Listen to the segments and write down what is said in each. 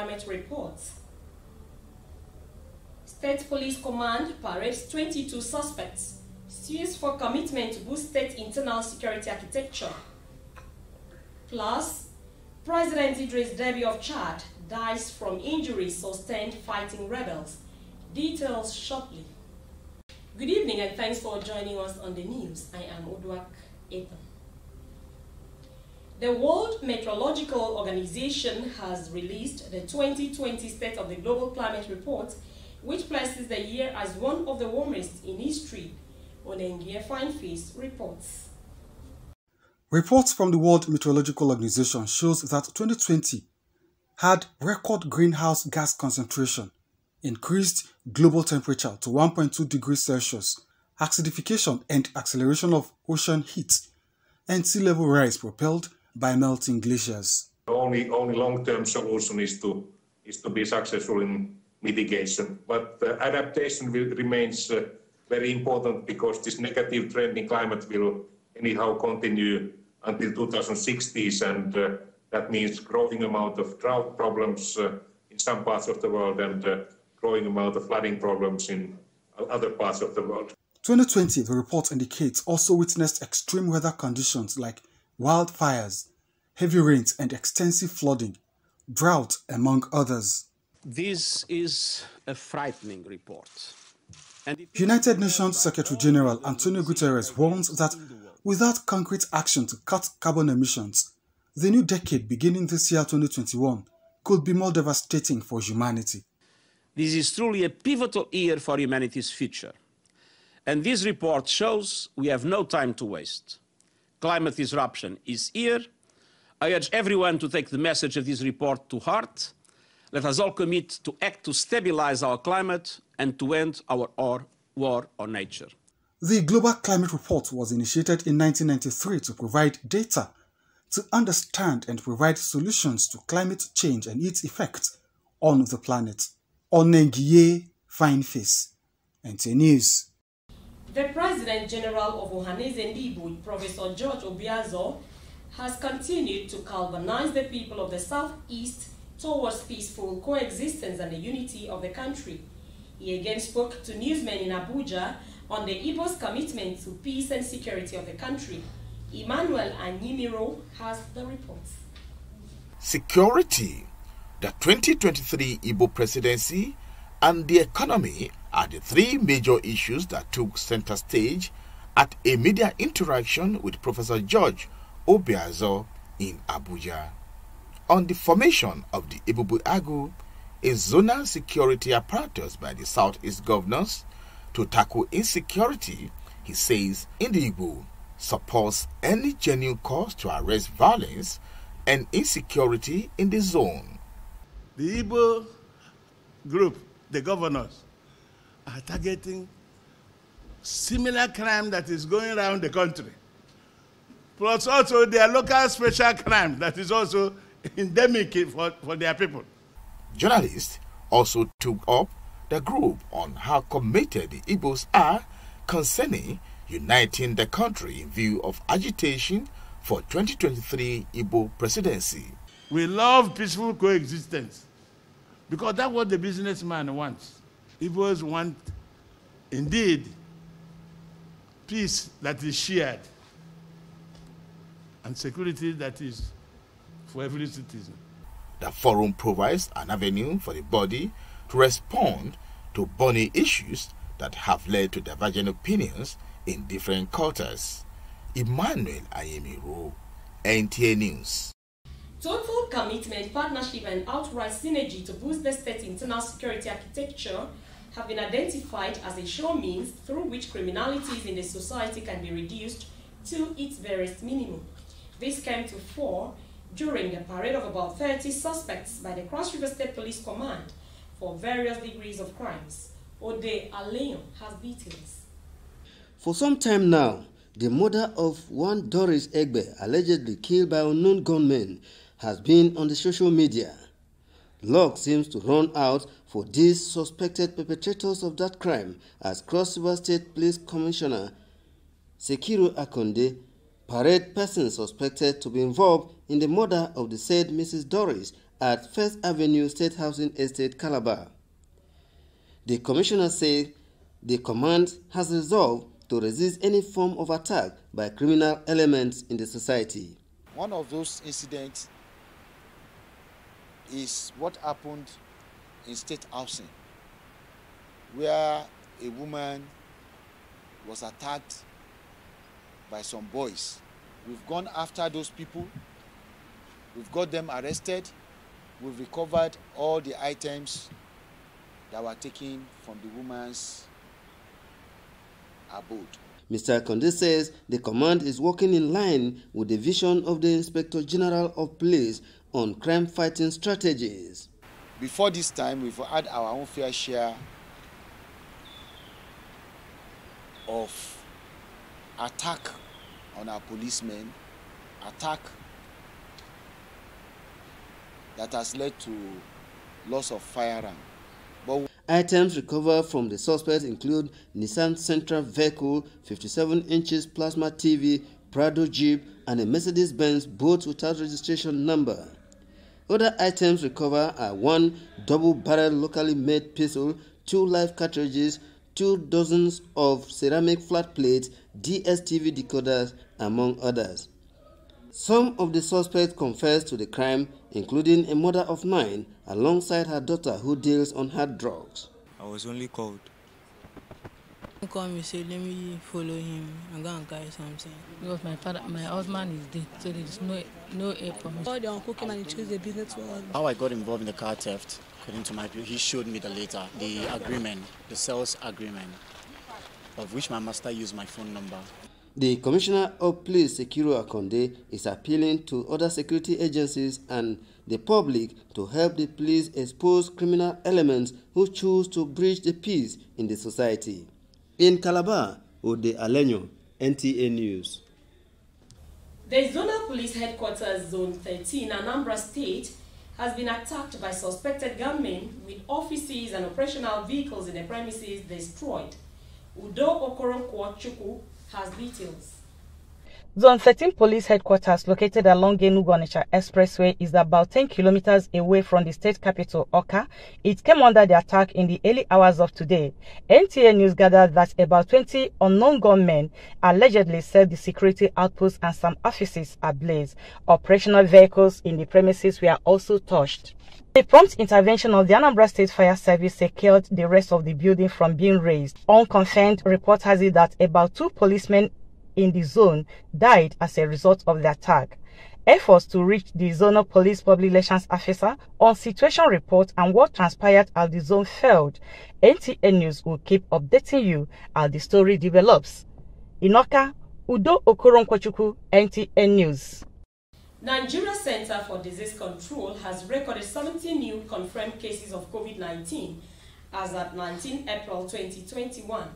Climate Report. State Police Command parades 22 suspects, sues for commitment to boost state internal security architecture. Plus, President Idris Deby of Chad dies from injuries sustained fighting rebels. Details shortly. Good evening and thanks for joining us on the news. I am Odwak Ethan. The World Meteorological Organization has released the 2020 State of the Global Climate Report, which places the year as one of the warmest in history. Onengia Fineface reports. Reports from the World Meteorological Organization shows that 2020 had record greenhouse gas concentration, increased global temperature to 1.2 degrees Celsius, acidification and acceleration of ocean heat, and sea level rise propelled by melting glaciers. Only, only long-term solution is to, is to be successful in mitigation, but uh, adaptation will, remains uh, very important because this negative trend in climate will anyhow continue until 2060s, and uh, that means growing amount of drought problems uh, in some parts of the world and uh, growing amount of flooding problems in other parts of the world. 2020, the report indicates, also witnessed extreme weather conditions like wildfires, heavy rains and extensive flooding, drought, among others. This is a frightening report. United Nations Secretary General Antonio Guterres warns that without concrete action to cut carbon emissions, the new decade beginning this year 2021 could be more devastating for humanity. This is truly a pivotal year for humanity's future. And this report shows we have no time to waste. Climate disruption is here. I urge everyone to take the message of this report to heart. Let us all commit to act to stabilize our climate and to end our war on nature. The Global Climate Report was initiated in 1993 to provide data to understand and provide solutions to climate change and its effects on the planet. Onengie Fineface, NT News. The President General of Ohanaeze Ndigbo, Professor George Obiozor, has continued to galvanize the people of the Southeast towards peaceful coexistence and the unity of the country. He again spoke to newsmen in Abuja on the Igbo's commitment to peace and security of the country. Emmanuel Anyimiro has the reports. Security, the 2023 Igbo presidency, and the economy are the three major issues that took center stage at a media interaction with Professor George Obiozor in Abuja. On the formation of the Ebube Agu, a zonal security apparatus by the Southeast governors, to tackle insecurity, he says Ndigbo supports any genuine cause to arrest violence and insecurity in the zone. The Igbo group, the governors, are targeting similar crime that is going around the country. Plus also their local special crime that is also endemic for, for their people. Journalists also took up the group on how committed the Igbos are concerning uniting the country in view of agitation for 2023 Igbo presidency. We love peaceful coexistence because that's what the businessman wants. Igbos want, indeed, peace that is shared and security that is for every citizen. The forum provides an avenue for the body to respond to burning issues that have led to divergent opinions in different quarters. Emmanuel Anyimiro, NTA News. Total commitment, partnership, and outright synergy to boost the state's internal security architecture have been identified as a sure means through which criminalities in the society can be reduced to its barest minimum. This came to fore during the parade of about 30 suspects by the Cross River State Police Command for various degrees of crimes. Ode Aleon has details. For some time now, the murder of one Doris Egbe, allegedly killed by unknown gunmen, has been on the social media. Luck seems to run out for these suspected perpetrators of that crime as Cross River State Police Commissioner Sikiru Akande parade person suspected to be involved in the murder of the said Mrs. Doris at First Avenue State Housing Estate, Calabar. The commissioner said the command has resolved to resist any form of attack by criminal elements in the society. One of those incidents is what happened in state housing, where a woman was attacked by some boys. We've gone after those people, we've got them arrested, we've recovered all the items that were taken from the woman's abode. Mr. Conde says the command is working in line with the vision of the Inspector General of Police on crime fighting strategies. Before this time, we've had our own fair share of attack on our policemen, attack that has led to loss of firearm. But Items recovered from the suspects include Nissan Sentra vehicle, 57 inches plasma TV, Prado Jeep, and a Mercedes-Benz, both without registration number. Other items recovered are one double-barrel locally made pistol, two live cartridges, two dozens of ceramic flat plates, DSTV decoders, among others. Some of the suspects confessed to the crime, including a mother of nine, alongside her daughter who deals on hard drugs. I was only called. He called me said, let me follow him and go and carry something. Because my father, my husband is dead, so there is no no air for me. All the uncle came and chose the business for us. How I got involved in the car theft, according to my he showed me the letter, the agreement, the sales agreement, of which my master used my phone number. The Commissioner of Police, Sikiru Akande, is appealing to other security agencies and the public to help the police expose criminal elements who choose to breach the peace in the society. In Calabar, Ode Alenyo, NTA News. The Zonal Police Headquarters Zone 13, Anambra State, has been attacked by suspected gunmen with offices and operational vehicles in the premises destroyed. Udo Okoronkwo Chukwu has details. Zone 13 Police Headquarters, located along Enugu-Onitsha Expressway, is about 10 kilometers away from the state capital, Awka. It came under the attack in the early hours of today. NTA News gathered that about 20 unknown gunmen allegedly set the security outposts and some offices ablaze. Operational vehicles in the premises were also touched. The prompt intervention of the Anambra State Fire Service secured the rest of the building from being razed. Unconfirmed report has it that about two policemen in the zone died as a result of the attack. Efforts to reach the zonal police public relations officer on situation report and what transpired at the zone failed. NTA News will keep updating you as the story develops. In Awka, Udo Okoronkwachuku, NTA News. Nigeria Center for Disease Control has recorded 17 new confirmed cases of COVID-19 as at 19 April 2021.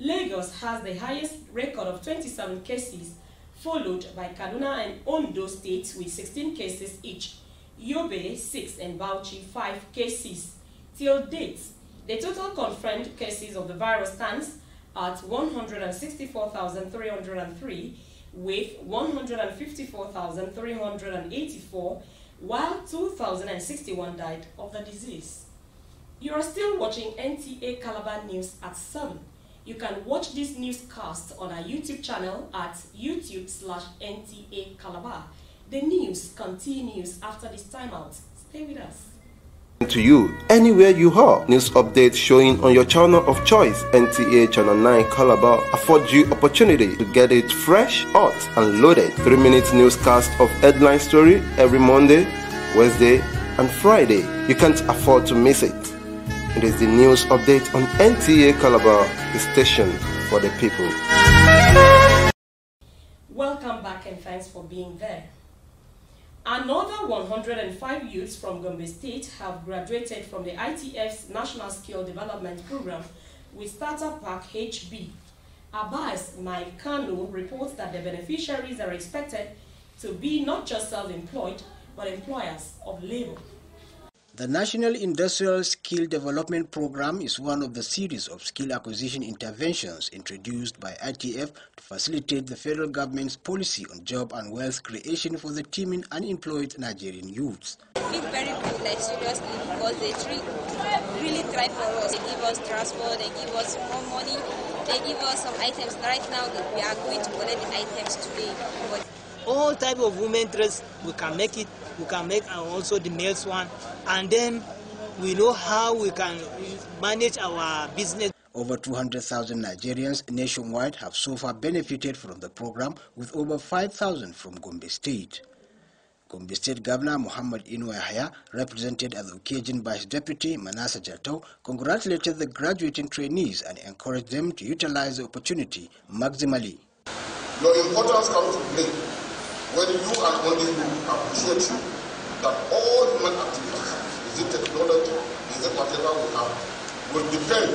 Lagos has the highest record of 27 cases, followed by Kaduna and Ondo states with 16 cases each, Yobe 6 and Bauchi 5 cases. Till date, the total confirmed cases of the virus stands at 164,303 with 154,384, while 2,061 died of the disease. You are still watching NTA Calabar News at 7. You can watch this newscast on our YouTube channel at YouTube slash NTA Calabar. The news continues after this timeout. Stay with us to you anywhere you are. News updates showing on your channel of choice, NTA Channel 9 Calabar, afford you opportunity to get it fresh, hot, and loaded. 3 minutes newscast of headline story every Monday, Wednesday, and Friday. You can't afford to miss it. It is the news update on NTA Calabar, the station for the people. Welcome back and thanks for being there. Another 105 youths from Gombe State have graduated from the ITF's National Skill Development Program with Startup Park HB. Abbas Maikano reports that the beneficiaries are expected to be not just self-employed, but employers of labor. The National Industrial Skill Development Program is one of the series of skill acquisition interventions introduced by ITF to facilitate the federal government's policy on job and wealth creation for the teeming unemployed Nigerian youths. I feel very like seriously, because they really try for us. They give us transport, they give us more money, they give us some items. Right now, we are going to collect the items today. But all type of women dress, we can make it we can make also the males one, and then we know how we can manage our business. Over 200,000 Nigerians nationwide have so far benefited from the program, with over 5,000 from Gombe State. Gombe State Governor Muhammad Inuwa Yahaya, represented at the occasion by his deputy Manassah Jatau, congratulated the graduating trainees and encouraged them to utilize the opportunity maximally. Your importance comes to play when you and only you appreciate you that all human activities, is it technology, is it whatever we have, will depend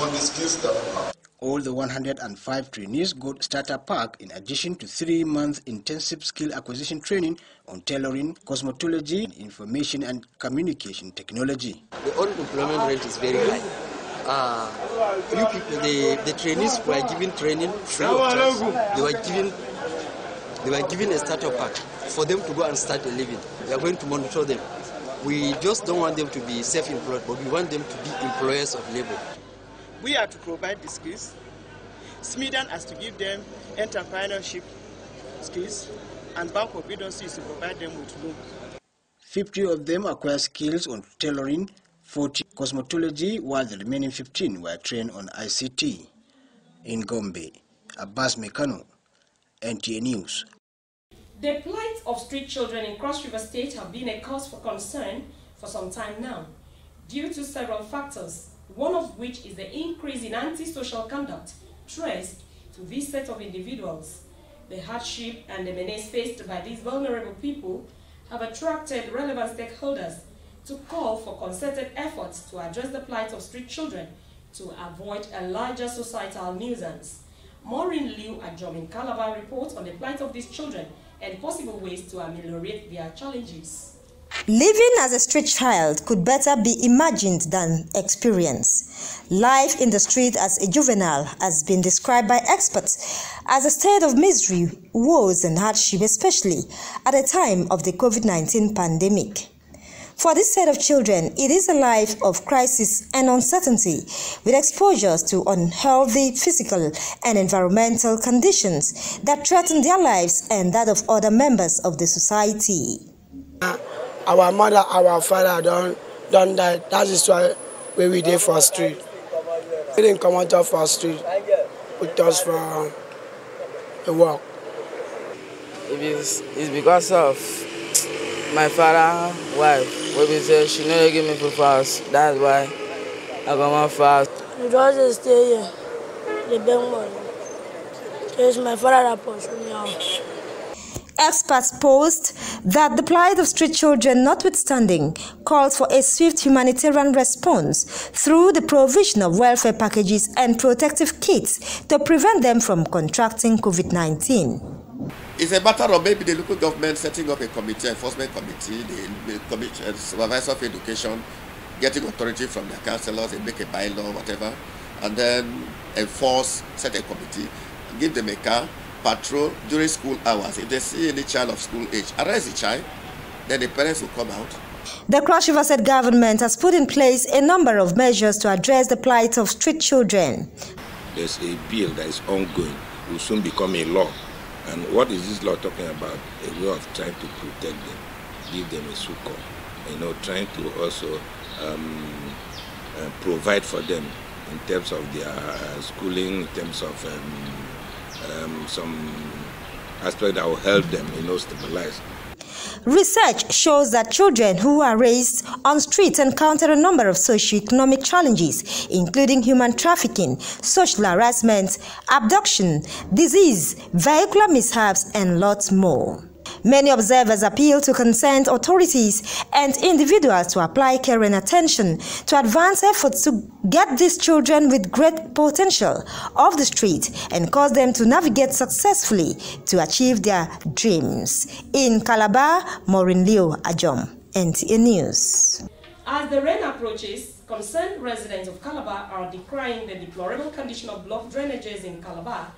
on the skills that we have. All the 105 trainees got starter pack in addition to three-month intensive skill acquisition training on tailoring, cosmetology, information and communication technology. The unemployment rate is very high. Uh, you people, the, the trainees were given training free of charge. They were given they were given a starter pack for them to go and start a living. We are going to monitor them. We just don't want them to be self-employed, but we want them to be employers of labor. We are to provide the skills. SMEDAN has to give them entrepreneurship skills, and Bank of Industry is to provide them with loans. 50 of them acquire skills on tailoring, 40 cosmetology, while the remaining 15 were trained on ICT. In Gombe, Abbas Maikano, NTA News. The plight of street children in Cross River State have been a cause for concern for some time now, due to several factors, one of which is the increase in antisocial conduct traced to this set of individuals. The hardship and the menace faced by these vulnerable people have attracted relevant stakeholders to call for concerted efforts to address the plight of street children to avoid a larger societal nuisance. Maureen Liu Ajom in Calabar reports on the plight of these children and possible ways to ameliorate their challenges. Living as a street child could better be imagined than experienced. Life in the street as a juvenile has been described by experts as a state of misery, woes, and hardship, especially at the time of the COVID 19 pandemic. For this set of children, it is a life of crisis and uncertainty, with exposures to unhealthy physical and environmental conditions that threaten their lives and that of other members of the society. Our mother, our father don't, don't die. That is why we we there for street. We didn't come out of our street with us for a walk. It is, it's because of my father wife wey be say she no dey give me food fast that's why i comot fast. we just dey stay here dey beg money it's my father that pursue me out. Experts post that the plight of street children, notwithstanding, calls for a swift humanitarian response through the provision of welfare packages and protective kits to prevent them from contracting COVID 19. It's a matter of maybe the local government setting up a committee, enforcement committee, the, the committee, uh, supervisor of education, getting authority from their councillors, they make a bylaw, whatever, and then enforce, set a committee, give them a car, patrol during school hours. If they see any child of school age, arrest the child, then the parents will come out. The Cross River State government has put in place a number of measures to address the plight of street children. There's a bill that is ongoing, will soon become a law and what is this law talking about? A way of trying to protect them, give them a succor, you know, trying to also um, uh, provide for them in terms of their uh, schooling, in terms of um, um, some aspect that will help them, you know, stabilize. Research shows that children who are raised on streets encounter a number of socioeconomic challenges, including human trafficking, social harassment, abduction, disease, vehicular mishaps, and lots more. Many observers appeal to concerned authorities and individuals to apply care and attention to advance efforts to get these children with great potential off the street and cause them to navigate successfully to achieve their dreams. In Calabar, Maureen Leo Ajom, NTA News. As the rain approaches, concerned residents of Calabar are decrying the deplorable condition of blocked drainages in Calabar.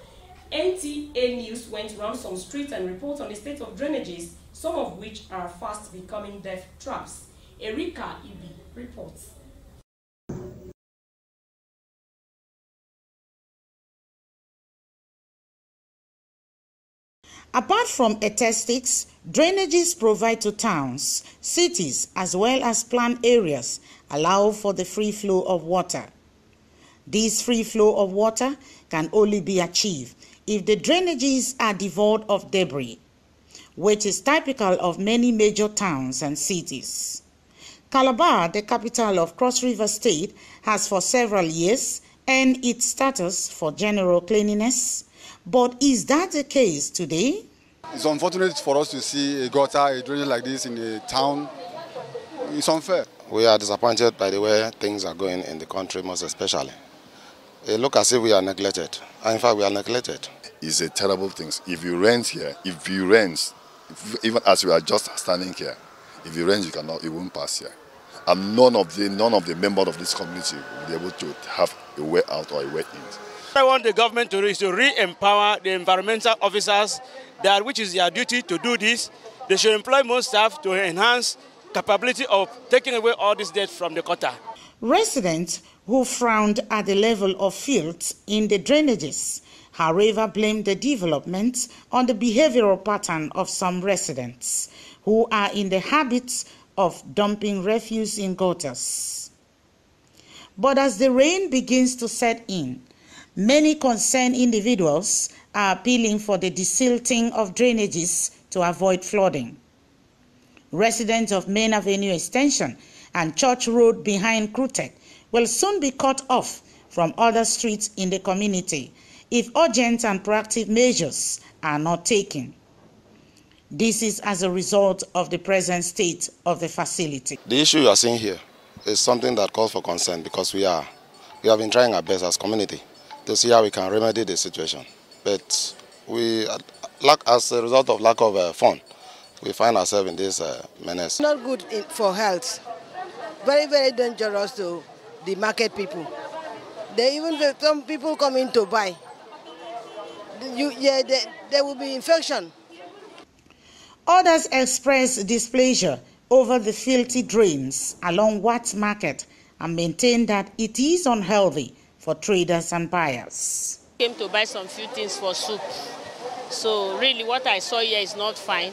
NTA News went around some streets and reported on the state of drainages, some of which are fast becoming death traps. Erika Ibi reports. Apart from statistics, drainages provide to towns, cities, as well as planned areas allow for the free flow of water. This free flow of water can only be achieved if the drainages are devoid of debris, which is typical of many major towns and cities. Calabar, the capital of Cross River State, has for several years earned its status for general cleanliness, but is that the case today? It's unfortunate for us to see a gutter, a drainage like this in a town. It's unfair. We are disappointed by the way things are going in the country, most especially. It looks as if we are neglected. In fact, we are neglected. It's a terrible thing. If you rent here, if you rent, if, even as we are just standing here, if you rent, you cannot, it won't pass here. And none of the none of the members of this community will be able to have a way out or a way in. What I want the government to do is to re-empower the environmental officers, that which is their duty to do this. They should employ more staff to enhance capability of taking away all this debt from the gutter. Residents who frowned at the level of filth in the drainages, however, blamed the development on the behavioral pattern of some residents who are in the habit of dumping refuse in gutters. But as the rain begins to set in, Many concerned individuals are appealing for the desilting of drainages to avoid flooding. Residents of Main Avenue Extension and Church Road behind CRUTECH will soon be cut off from other streets in the community if urgent and proactive measures are not taken. This is as a result of the present state of the facility. The issue you are seeing here is something that calls for concern because we are we have been trying our best as community to see how we can remedy the situation. But we, lack, as a result of lack of uh, fund, we find ourselves in this uh, menace. Not good in, for health. Very, very dangerous to the market people. They even some people come in to buy. You, yeah, there, there will be infection. Others express displeasure over the filthy drains along Watts Market and maintain that it is unhealthy for traders and buyers. Came to buy some few things for soup. So really what I saw here is not fine.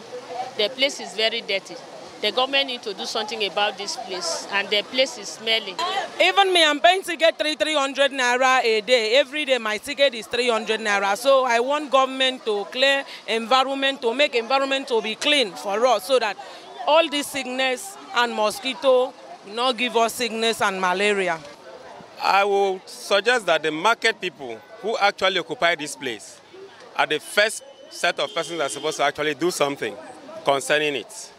The place is very dirty. The government need to do something about this place, and the place is smelling. Even me, I'm paying to get three, 300 naira a day. Every day my ticket is 300 naira. So I want government to clear environment, to make environment to be clean for us, so that all this sickness and mosquito not give us sickness and malaria. I will suggest that the market people who actually occupy this place are the first set of persons that are supposed to actually do something concerning it.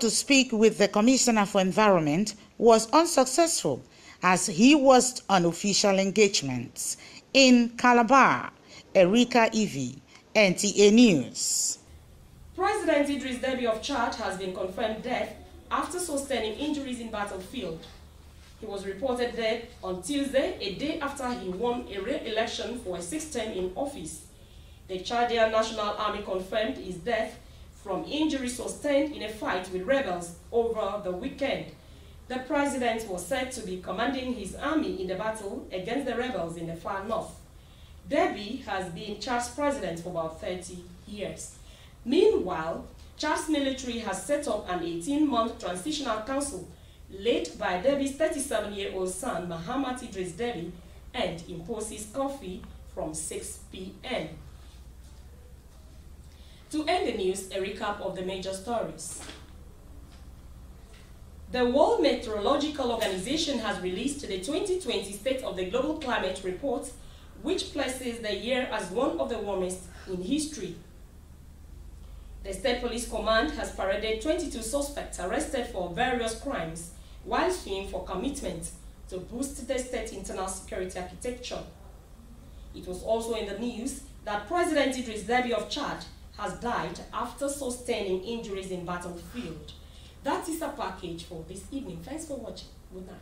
To speak with the Commissioner for Environment was unsuccessful as he was on official engagements. In Calabar, Erika Evie, NTA News. President Idris Deby of Chad has been confirmed dead after sustaining injuries in battlefield. He was reported dead on Tuesday, a day after he won a re-election for a sixth term in office. The Chadian National Army confirmed his death from injuries sustained in a fight with rebels over the weekend. The president was said to be commanding his army in the battle against the rebels in the far north. Deby has been Chad's president for about 30 years. Meanwhile, Chad's military has set up an 18-month transitional council led by Deby's 37-year-old son, Mahamat Idris Deby, and imposes coffee from 6 p.m. To end the news, a recap of the major stories. The World Meteorological Organization has released the 2020 State of the Global Climate Report, which places the year as one of the warmest in history. The State Police Command has paraded 22 suspects arrested for various crimes while suing for commitment to boost the state internal security architecture. It was also in the news that President Idris Deby of Chad has died after sustaining injuries in battlefield. That is a package for this evening. Thanks for watching. Good night.